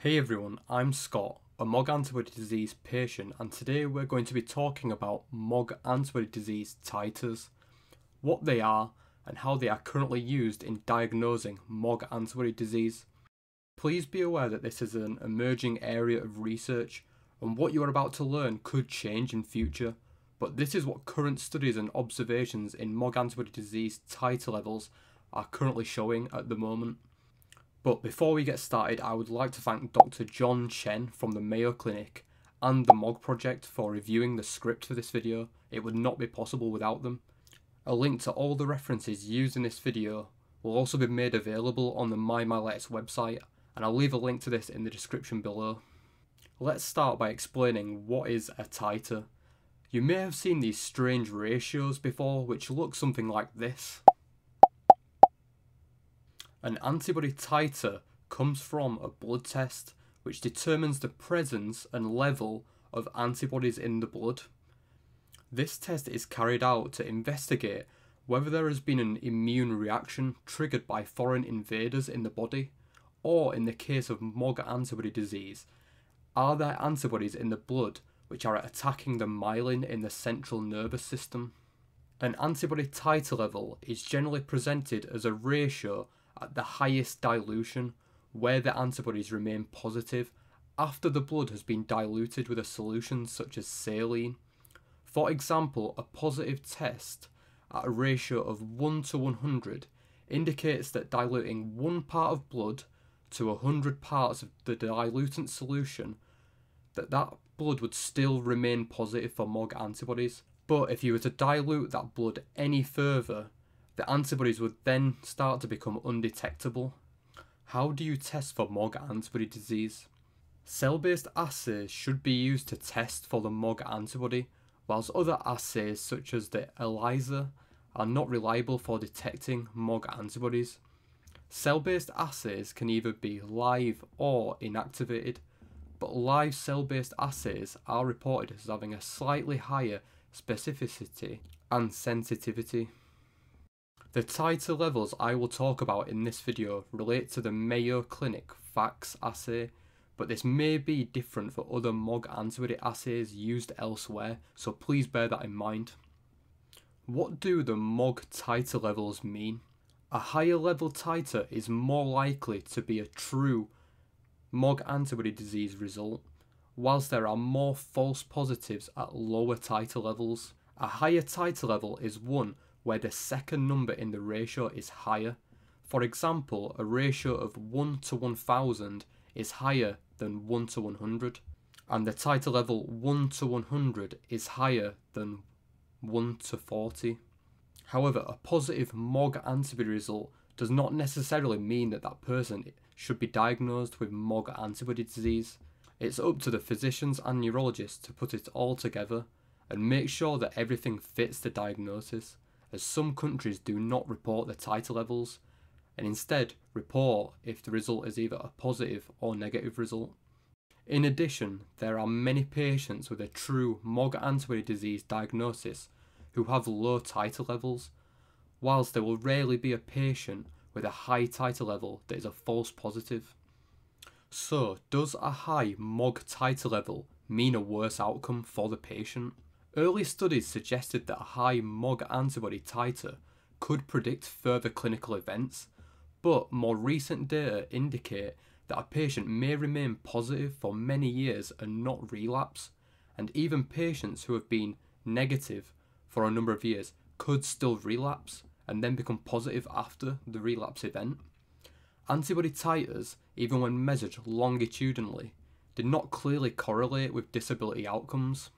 Hey everyone, I'm Scott, a MOG antibody disease patient, and today we're going to be talking about MOG antibody disease titers, what they are, and how they are currently used in diagnosing MOG antibody disease. Please be aware that this is an emerging area of research, and what you are about to learn could change in future, but this is what current studies and observations in MOG antibody disease titer levels are currently showing at the moment. But before we get started, I would like to thank Dr. John Chen from the Mayo Clinic and the MOG Project for reviewing the script for this video. It would not be possible without them. A link to all the references used in this video will also be made available on the MyMyelitis website, and I'll leave a link to this in the description below. Let's start by explaining what is a titer. You may have seen these strange ratios before, which look something like this. An antibody titer comes from a blood test which determines the presence and level of antibodies in the blood. This test is carried out to investigate whether there has been an immune reaction triggered by foreign invaders in the body, or in the case of MOG antibody disease, are there antibodies in the blood which are attacking the myelin in the central nervous system? An antibody titer level is generally presented as a ratio at the highest dilution where the antibodies remain positive after the blood has been diluted with a solution such as saline. For example, a positive test at a ratio of 1 to 100 indicates that diluting one part of blood to 100 parts of the dilutant solution that that blood would still remain positive for MOG antibodies. But if you were to dilute that blood any further, the antibodies would then start to become undetectable. How do you test for MOG antibody disease? Cell based assays should be used to test for the MOG antibody, whilst other assays such as the ELISA are not reliable for detecting MOG antibodies. Cell based assays can either be live or inactivated, but live cell based assays are reported as having a slightly higher specificity and sensitivity. The titer levels I will talk about in this video relate to the Mayo Clinic FACS assay, but this may be different for other MOG antibody assays used elsewhere, so please bear that in mind. What do the MOG titer levels mean? A higher level titer is more likely to be a true MOG antibody disease result, whilst there are more false positives at lower titer levels. A higher titer level is one where the second number in the ratio is higher. For example, a ratio of 1 to 1000 is higher than 1 to 100, and the titer level 1 to 100 is higher than 1 to 40. However, a positive MOG antibody result does not necessarily mean that that person should be diagnosed with MOG antibody disease. It's up to the physicians and neurologists to put it all together and make sure that everything fits the diagnosis as some countries do not report the titer levels and instead report if the result is either a positive or negative result. In addition, there are many patients with a true MOG antibody disease diagnosis who have low titer levels, whilst there will rarely be a patient with a high titer level that is a false positive. So, does a high MOG titer level mean a worse outcome for the patient? Early studies suggested that a high MOG antibody titer could predict further clinical events, but more recent data indicate that a patient may remain positive for many years and not relapse, and even patients who have been negative for a number of years could still relapse and then become positive after the relapse event. Antibody titers, even when measured longitudinally, did not clearly correlate with disability outcomes.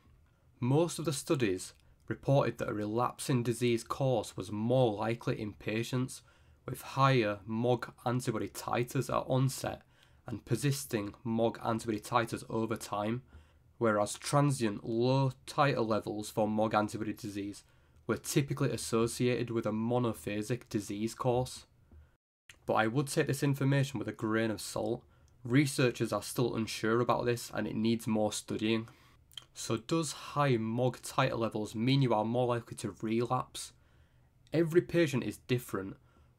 Most of the studies reported that a relapsing disease course was more likely in patients with higher MOG antibody titers at onset and persisting MOG antibody titers over time, whereas transient low titer levels for MOG antibody disease were typically associated with a monophasic disease course. But I would take this information with a grain of salt. Researchers are still unsure about this and it needs more studying. So does high MOG titer levels mean you are more likely to relapse? Every patient is different,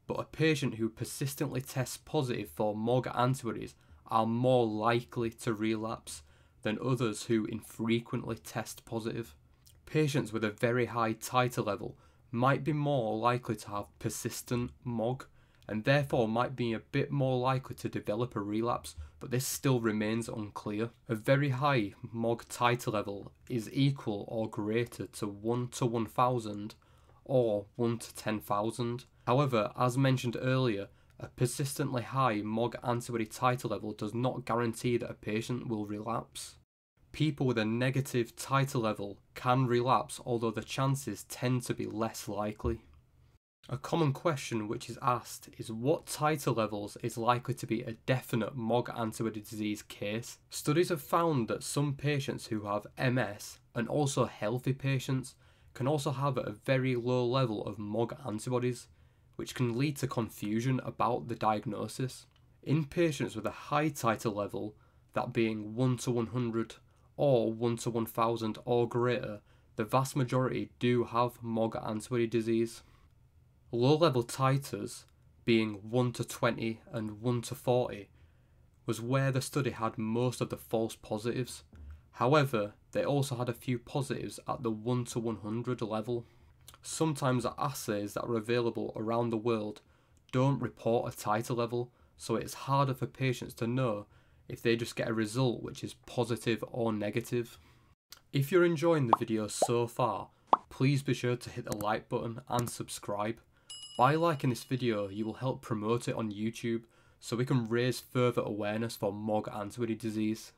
but a patient who persistently tests positive for MOG antibodies are more likely to relapse than others who infrequently test positive. Patients with a very high titer level might be more likely to have persistent MOG and therefore might be a bit more likely to develop a relapse, but this still remains unclear. A very high MOG titer level is equal or greater to 1 to 1000 or 1 to 10,000. However, as mentioned earlier, a persistently high MOG antibody titer level does not guarantee that a patient will relapse. People with a negative titer level can relapse, although the chances tend to be less likely. A common question which is asked is what titer levels is likely to be a definite MOG antibody disease case. Studies have found that some patients who have MS and also healthy patients can also have a very low level of MOG antibodies, which can lead to confusion about the diagnosis. In patients with a high titer level, that being 1 to 100 or 1 to 1000 or greater, the vast majority do have MOG antibody disease. Low level titers, being 1 to 20 and 1 to 40, was where the study had most of the false positives. However, they also had a few positives at the 1 to 100 level. Sometimes assays that are available around the world don't report a titer level, so it's harder for patients to know if they just get a result which is positive or negative. If you're enjoying the video so far, please be sure to hit the like button and subscribe. By liking this video, you will help promote it on YouTube so we can raise further awareness for MOG antibody disease.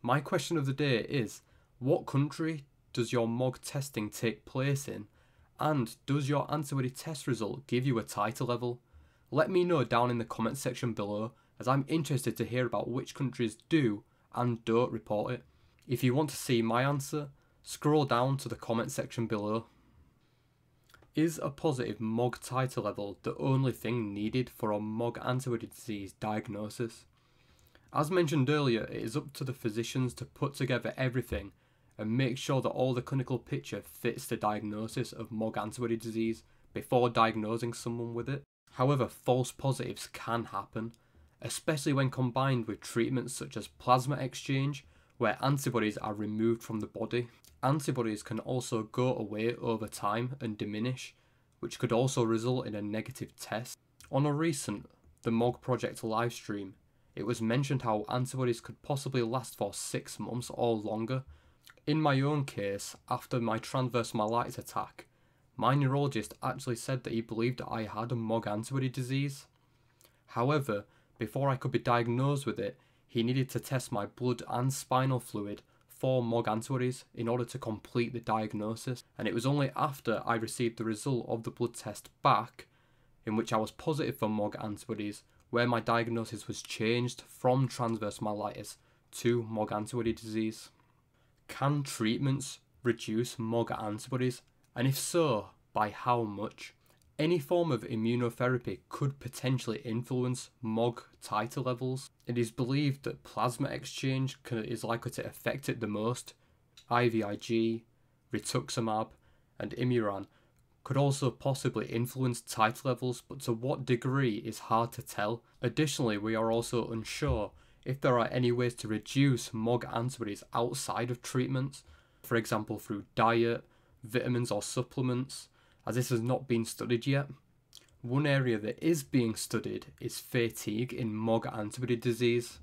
My question of the day is, what country does your MOG testing take place in and does your antibody test result give you a titer level? Let me know down in the comment section below as I'm interested to hear about which countries do and don't report it. If you want to see my answer, scroll down to the comment section below. Is a positive MOG titer level the only thing needed for a MOG antibody disease diagnosis? As mentioned earlier, it is up to the physicians to put together everything and make sure that all the clinical picture fits the diagnosis of MOG antibody disease before diagnosing someone with it. However, false positives can happen, especially when combined with treatments such as plasma exchange, where antibodies are removed from the body. Antibodies can also go away over time and diminish, which could also result in a negative test. On a recent The MOG Project livestream, it was mentioned how antibodies could possibly last for six months or longer in my own case, after my transverse myelitis attack, my neurologist actually said that he believed I had a MOG antibody disease. However, before I could be diagnosed with it, he needed to test my blood and spinal fluid for MOG antibodies in order to complete the diagnosis. And it was only after I received the result of the blood test back, in which I was positive for MOG antibodies, where my diagnosis was changed from transverse myelitis to MOG antibody disease. Can treatments reduce MOG antibodies? And if so, by how much? Any form of immunotherapy could potentially influence MOG titer levels. It is believed that plasma exchange can, is likely to affect it the most. IVIG, rituximab, and Imuran could also possibly influence titer levels, but to what degree is hard to tell. Additionally, we are also unsure if there are any ways to reduce MOG antibodies outside of treatments, for example through diet, vitamins or supplements, as this has not been studied yet. One area that is being studied is fatigue in MOG antibody disease.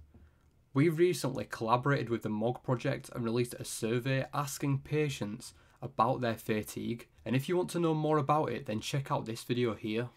We recently collaborated with the MOG project and released a survey asking patients about their fatigue, and if you want to know more about it, then check out this video here.